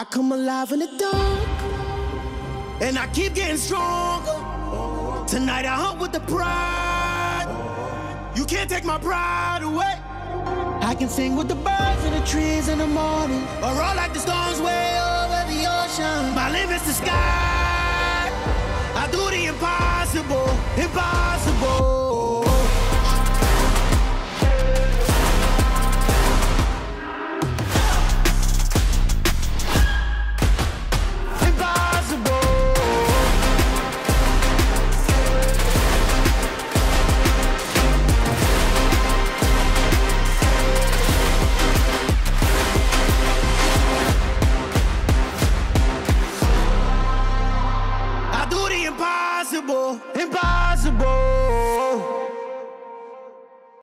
I come alive in the dark, and I keep getting stronger. Tonight I hunt with the pride. You can't take my pride away. I can sing with the birds in the trees in the morning, or roll like the storms way over the ocean. My limit's the sky. impossible, impossible.